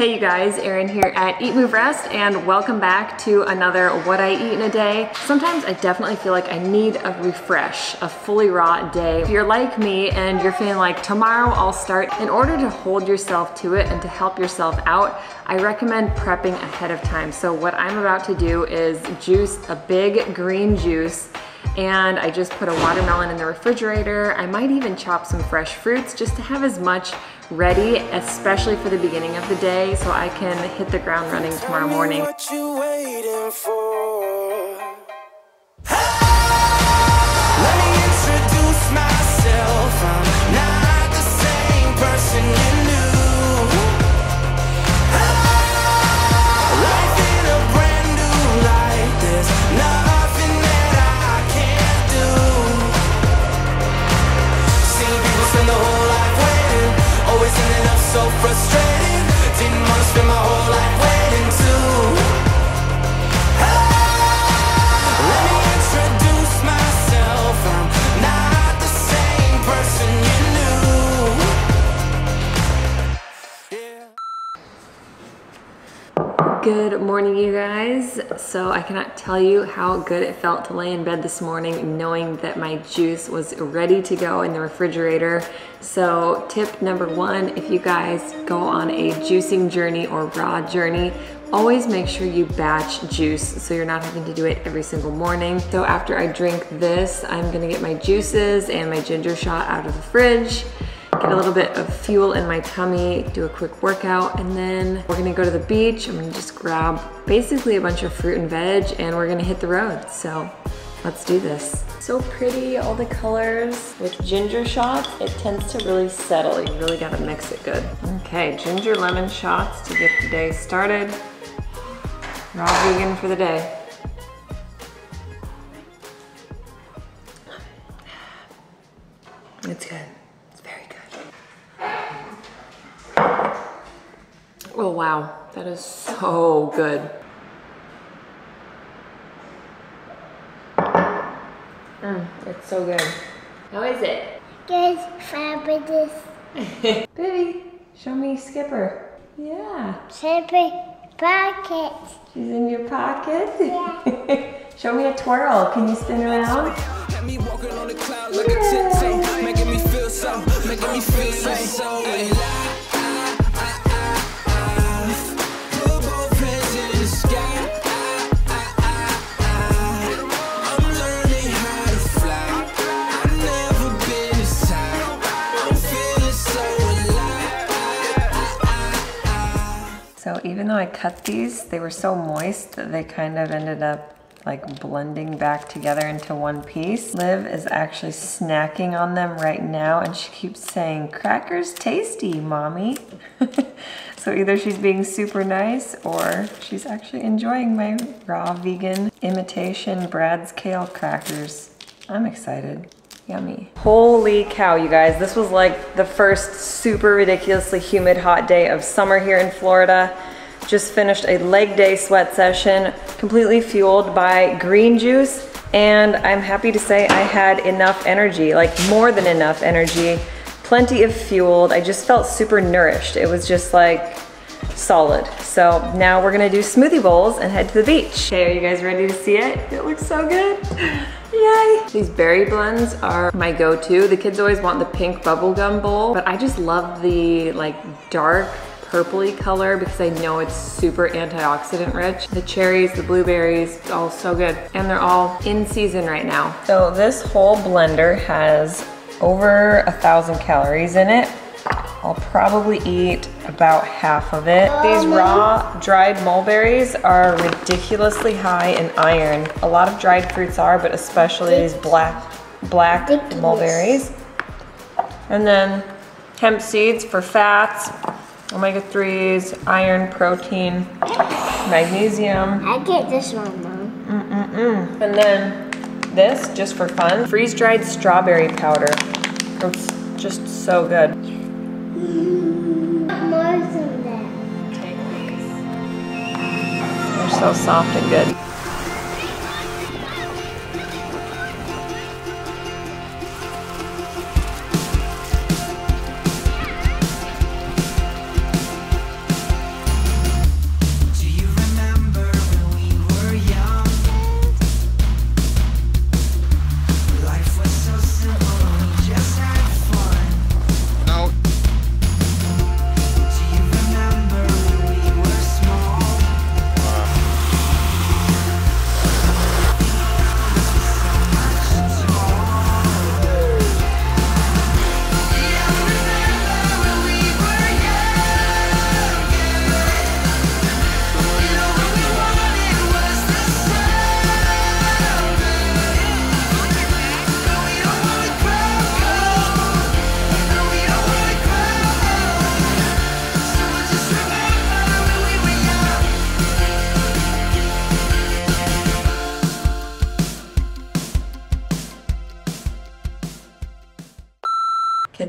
Hey you guys, Erin here at Eat Move Rest and welcome back to another What I Eat in a Day. Sometimes I definitely feel like I need a refresh, a fully raw day. If you're like me and you're feeling like tomorrow I'll start, in order to hold yourself to it and to help yourself out, I recommend prepping ahead of time. So what I'm about to do is juice a big green juice and I just put a watermelon in the refrigerator. I might even chop some fresh fruits just to have as much ready, especially for the beginning of the day, so I can hit the ground running tomorrow morning. Good morning, you guys. So I cannot tell you how good it felt to lay in bed this morning knowing that my juice was ready to go in the refrigerator. So tip number one, if you guys go on a juicing journey or raw journey, always make sure you batch juice so you're not having to do it every single morning. So after I drink this, I'm gonna get my juices and my ginger shot out of the fridge get a little bit of fuel in my tummy, do a quick workout, and then we're gonna go to the beach. I'm gonna just grab basically a bunch of fruit and veg and we're gonna hit the road. So let's do this. So pretty, all the colors. With ginger shots, it tends to really settle. You really gotta mix it good. Okay, ginger lemon shots to get the day started. Raw vegan for the day. It's good. Oh wow, that is so good. Mm, it's so good. How is it? Good, fabulous. Baby, show me Skipper. Yeah. Skipper pocket. She's in your pocket? Yeah. show me a twirl. Can you spin around? Yeah. Though I cut these, they were so moist that they kind of ended up like blending back together into one piece. Liv is actually snacking on them right now and she keeps saying, crackers tasty, mommy. so either she's being super nice or she's actually enjoying my raw vegan imitation Brad's kale crackers. I'm excited. Yummy. Holy cow, you guys. This was like the first super ridiculously humid hot day of summer here in Florida. Just finished a leg day sweat session, completely fueled by green juice, and I'm happy to say I had enough energy, like more than enough energy, plenty of fueled. I just felt super nourished. It was just like solid. So now we're gonna do smoothie bowls and head to the beach. Okay, are you guys ready to see it? It looks so good. Yay! These berry blends are my go-to. The kids always want the pink bubblegum bowl, but I just love the like dark purpley color because I know it's super antioxidant rich. The cherries, the blueberries, all so good. And they're all in season right now. So this whole blender has over a thousand calories in it. I'll probably eat about half of it. These raw dried mulberries are ridiculously high in iron. A lot of dried fruits are, but especially these black, black mulberries. And then hemp seeds for fats, omega-3s, iron, protein, magnesium. I get this one, Mom. Mm-mm-mm. And then this, just for fun, freeze-dried strawberry powder. It's just so good. Mm, more than that. Take these. They're so soft and good.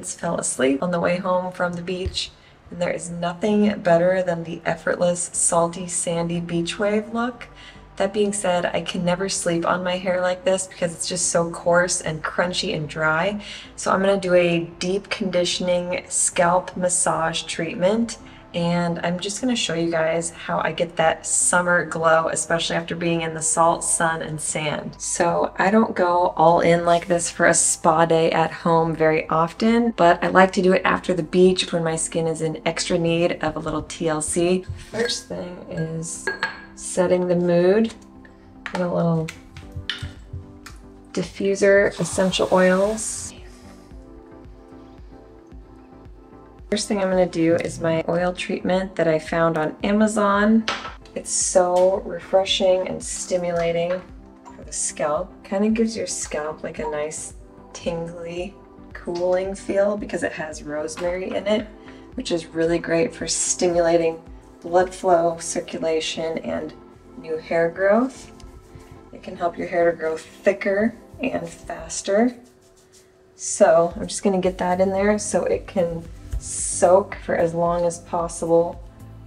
Kids fell asleep on the way home from the beach. And there is nothing better than the effortless, salty, sandy beach wave look. That being said, I can never sleep on my hair like this because it's just so coarse and crunchy and dry. So I'm going to do a deep conditioning scalp massage treatment and I'm just going to show you guys how I get that summer glow, especially after being in the salt, sun, and sand. So I don't go all in like this for a spa day at home very often, but I like to do it after the beach when my skin is in extra need of a little TLC. First thing is setting the mood with a little diffuser essential oils First thing I'm going to do is my oil treatment that I found on Amazon. It's so refreshing and stimulating for the scalp. Kind of gives your scalp like a nice tingly, cooling feel because it has rosemary in it, which is really great for stimulating blood flow, circulation, and new hair growth. It can help your hair to grow thicker and faster. So I'm just going to get that in there so it can soak for as long as possible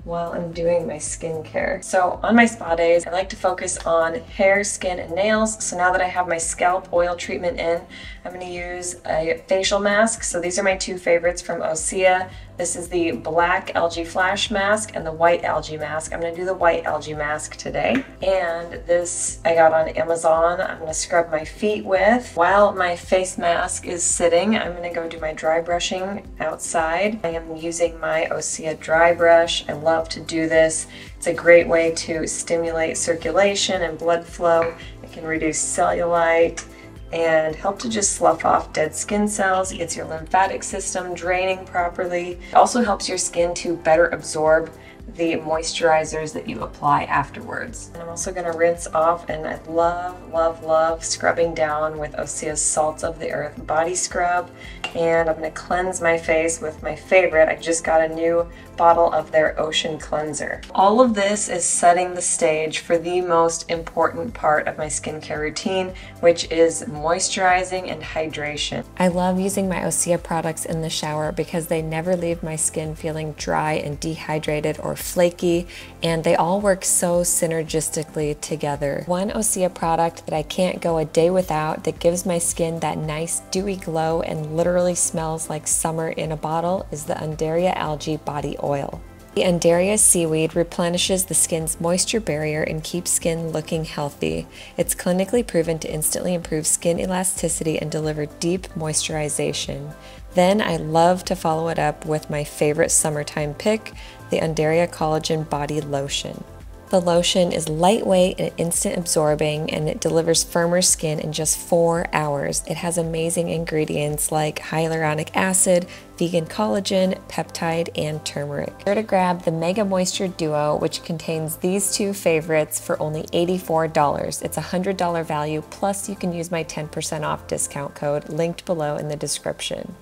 while I'm doing my skincare. So on my spa days, I like to focus on hair, skin, and nails. So now that I have my scalp oil treatment in, I'm gonna use a facial mask. So these are my two favorites from Osea. This is the black algae flash mask and the white algae mask. I'm gonna do the white algae mask today. And this I got on Amazon. I'm gonna scrub my feet with. While my face mask is sitting, I'm gonna go do my dry brushing outside. I am using my Osea dry brush. I love to do this. It's a great way to stimulate circulation and blood flow. It can reduce cellulite and help to just slough off dead skin cells. It gets your lymphatic system draining properly. It also helps your skin to better absorb the moisturizers that you apply afterwards. And I'm also going to rinse off and I love, love, love scrubbing down with Osea's Salts of the Earth Body Scrub. And I'm going to cleanse my face with my favorite. I just got a new bottle of their Ocean Cleanser. All of this is setting the stage for the most important part of my skincare routine, which is moisturizing and hydration. I love using my Osea products in the shower because they never leave my skin feeling dry and dehydrated or flaky, and they all work so synergistically together. One Osea product that I can't go a day without that gives my skin that nice dewy glow and literally smells like summer in a bottle is the Undaria Algae Body Oil. The Undaria seaweed replenishes the skin's moisture barrier and keeps skin looking healthy. It's clinically proven to instantly improve skin elasticity and deliver deep moisturization. Then I love to follow it up with my favorite summertime pick, the Undaria Collagen Body Lotion. The lotion is lightweight and instant absorbing and it delivers firmer skin in just four hours. It has amazing ingredients like hyaluronic acid, vegan collagen, peptide, and turmeric. Sure to grab the Mega Moisture Duo, which contains these two favorites for only $84. It's a $100 value, plus you can use my 10% off discount code linked below in the description.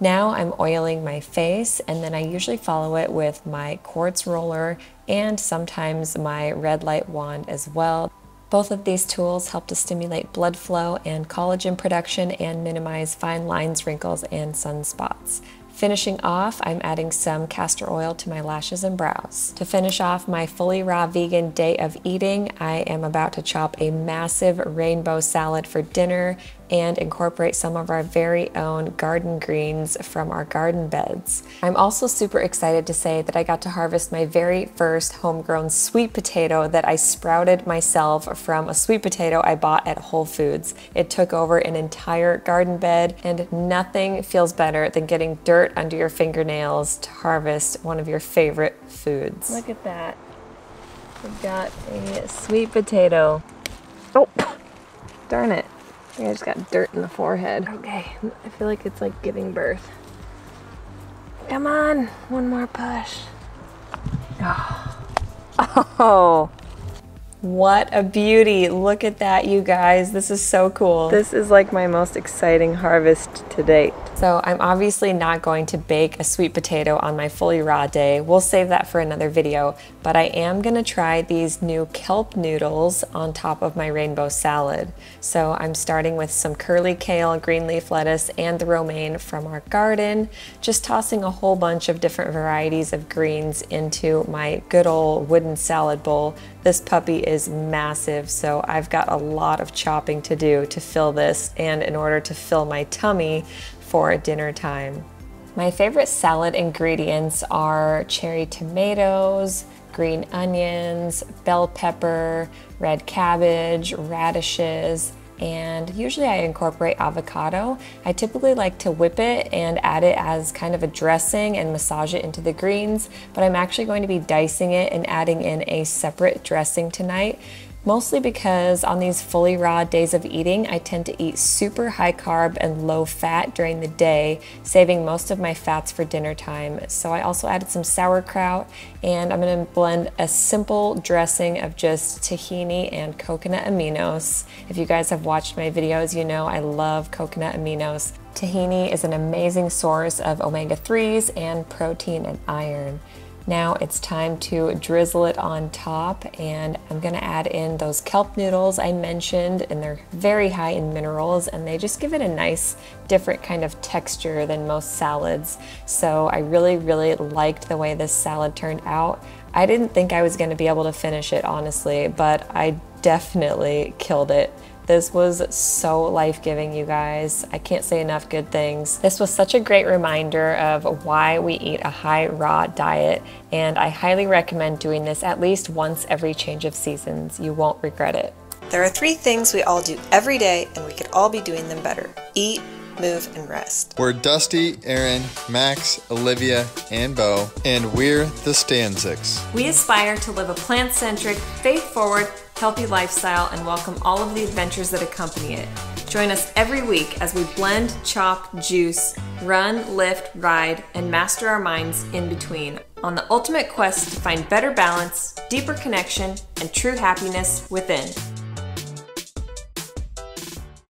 Now I'm oiling my face and then I usually follow it with my quartz roller and sometimes my red light wand as well. Both of these tools help to stimulate blood flow and collagen production and minimize fine lines, wrinkles, and sunspots. Finishing off, I'm adding some castor oil to my lashes and brows. To finish off my fully raw vegan day of eating, I am about to chop a massive rainbow salad for dinner and incorporate some of our very own garden greens from our garden beds. I'm also super excited to say that I got to harvest my very first homegrown sweet potato that I sprouted myself from a sweet potato I bought at Whole Foods. It took over an entire garden bed and nothing feels better than getting dirt under your fingernails to harvest one of your favorite foods. Look at that. We've got a sweet potato. Oh, darn it. I I just got dirt in the forehead. Okay, I feel like it's like giving birth. Come on, one more push. Oh. oh. What a beauty. Look at that, you guys. This is so cool. This is like my most exciting harvest to date. So I'm obviously not going to bake a sweet potato on my fully raw day. We'll save that for another video, but I am gonna try these new kelp noodles on top of my rainbow salad. So I'm starting with some curly kale, green leaf lettuce, and the romaine from our garden, just tossing a whole bunch of different varieties of greens into my good old wooden salad bowl. This puppy is massive, so I've got a lot of chopping to do to fill this and in order to fill my tummy, for dinner time. My favorite salad ingredients are cherry tomatoes, green onions, bell pepper, red cabbage, radishes, and usually I incorporate avocado. I typically like to whip it and add it as kind of a dressing and massage it into the greens, but I'm actually going to be dicing it and adding in a separate dressing tonight mostly because on these fully raw days of eating, I tend to eat super high carb and low fat during the day, saving most of my fats for dinner time. So I also added some sauerkraut and I'm gonna blend a simple dressing of just tahini and coconut aminos. If you guys have watched my videos, you know I love coconut aminos. Tahini is an amazing source of omega-3s and protein and iron. Now it's time to drizzle it on top and I'm gonna add in those kelp noodles I mentioned and they're very high in minerals and they just give it a nice different kind of texture than most salads. So I really, really liked the way this salad turned out. I didn't think I was gonna be able to finish it honestly, but I definitely killed it. This was so life-giving, you guys. I can't say enough good things. This was such a great reminder of why we eat a high raw diet, and I highly recommend doing this at least once every change of seasons. You won't regret it. There are three things we all do every day, and we could all be doing them better. Eat, move, and rest. We're Dusty, Erin, Max, Olivia, and Bo, and we're the Stanczyks. We aspire to live a plant centric, faith forward, healthy lifestyle and welcome all of the adventures that accompany it. Join us every week as we blend, chop, juice, run, lift, ride, and master our minds in between on the ultimate quest to find better balance, deeper connection, and true happiness within.